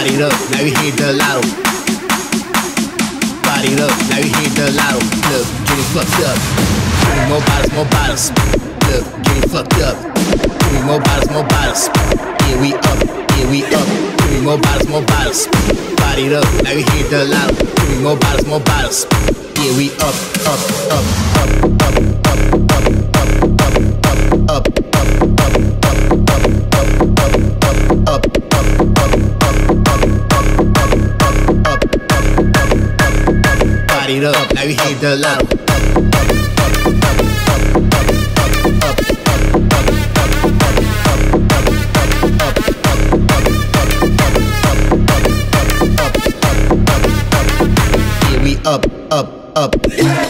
Body up, now we hit the lotto. Body it up, now we hit the lotto. Look, getting fucked up. Three more bottles, more bottles. Look, getting fucked up. Three more bottles, more bottles. Yeah, we up, yeah, we up. Three more bottles, more bottles. Body it up, now we hit the lotto. Three more bottles, more bottles. Yeah, we up, up, up, up, up, it up, now we hit the lotto. Up, up, up.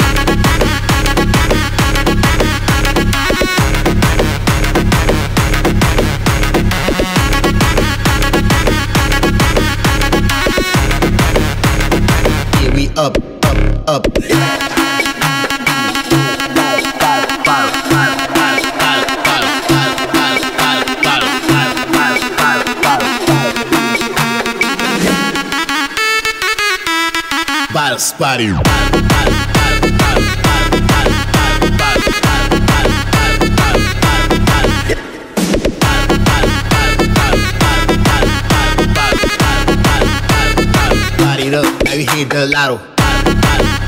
up, up, up. Bottle spotty. We hit the lotto.